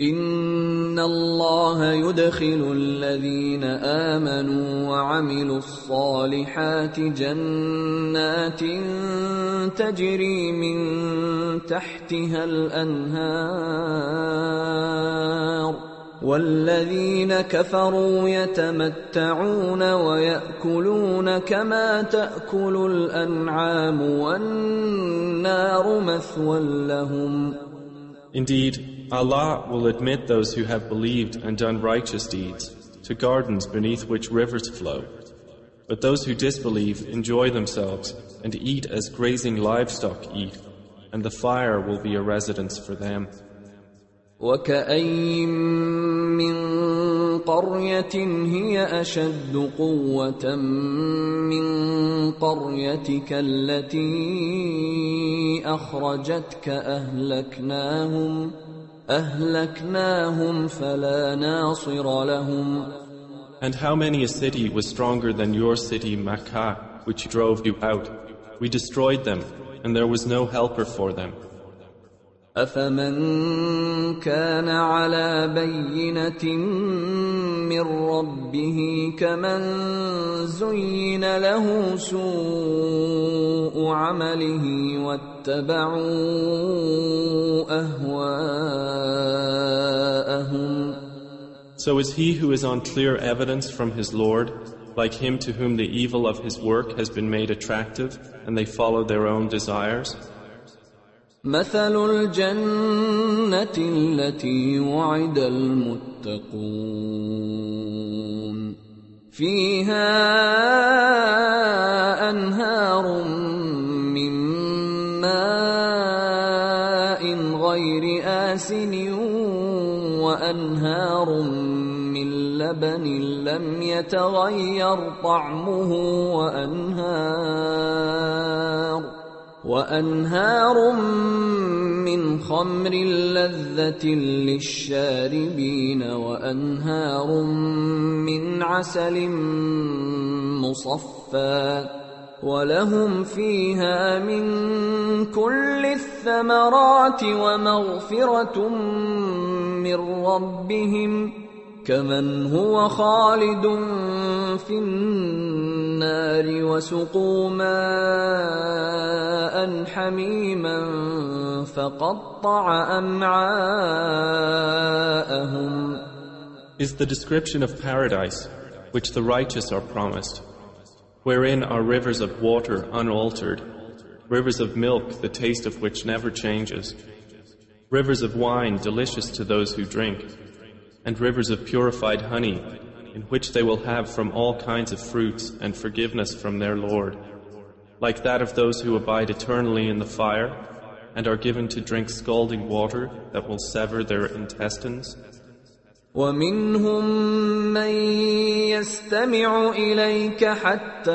إن الله يدخل الذين آمنوا وعملوا الصالحات جنات تجري من تحتها الأنهار والذين كفروا يتمتعون ويأكلون كما تأكل الأنعام والنار مثوى لهم Indeed, Allah will admit those who have believed and done righteous deeds to gardens beneath which rivers flow. But those who disbelieve enjoy themselves and eat as grazing livestock eat, and the fire will be a residence for them. وكأين من قرية هي أشد قوة من قريتك التي أخرجتك أهلكناهم ۖ and how many a city was stronger than your city Makkah, which drove you out? We destroyed them, and there was no helper for them. أفمن كان على بينة من ربه كمن زين له سوء عمله واتبعوا أهواءهم So is he who is on clear evidence from his Lord like him to whom the evil of his work has been made attractive and they follow their own desires? مثل الجنة التي وعد المتقون. فيها أنهار من ماء غير آسن وأنهار من لبن لم يتغير طعمه وأنهار وأنهار من خمر لذة للشاربين وأنهار من عسل مصفى ولهم فيها من كل الثمرات ومغفرة من ربهم كمن هو خالد في النار وسقوا ماء حميما فقطع امعاءهم Is the description of paradise which the righteous are promised, wherein are rivers of water unaltered, rivers of milk the taste of which never changes, rivers of wine delicious to those who drink, and rivers of purified honey, in which they will have from all kinds of fruits and forgiveness from their Lord, like that of those who abide eternally in the fire and are given to drink scalding water that will sever their intestines. ومنهم من يستمع إليك حتى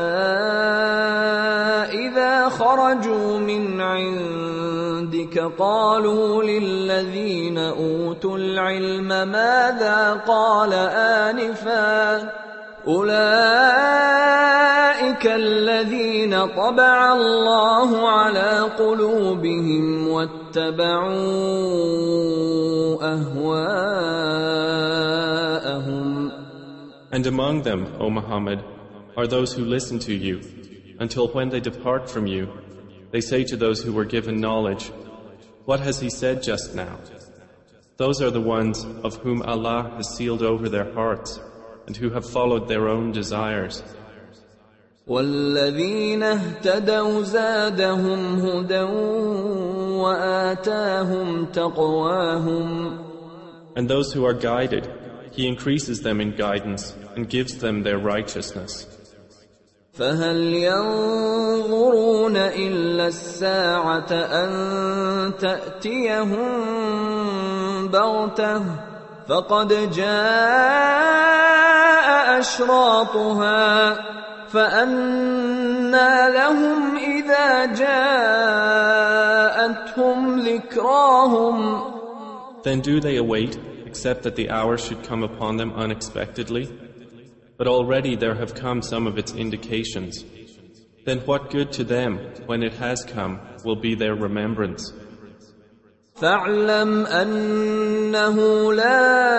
إذا خرجوا من عندك قالوا للذين أوتوا العلم ماذا قال آنفا أولئك الذين طبع الله على قلوبهم واتبعوا أهواءهم And among them, O Muhammad, are those who listen to you, until when they depart from you, they say to those who were given knowledge, What has he said just now? Those are the ones of whom Allah has sealed over their hearts, and who have followed their own desires. والذين اهتدوا زادهم هدى وآتاهم تقواهم And those who are guided, He increases them in guidance and gives them their righteousness. فهل ينظرون إلا الساعة أن تأتيهم بغتة فقد جاء أشراطها فأنى لهم إذا جاءتهم ذكراهم Then do they await, except that the hour should come upon them unexpectedly? But already there have come some of its indications. Then what good to them, when it has come, will be their remembrance? فاعلم انه لا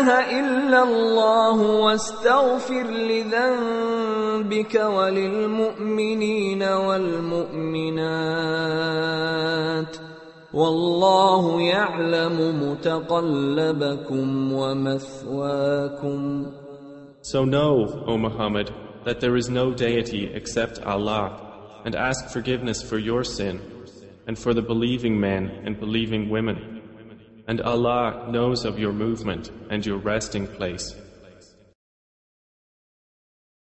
اله الا الله واستغفر لذنبك وللمؤمنين والمؤمنات والله يعلم متقلبكم ومثواكم So know, O Muhammad, that there is no deity except Allah, and ask forgiveness for your sin, and for the believing men and believing women. And Allah knows of your movement and your resting place.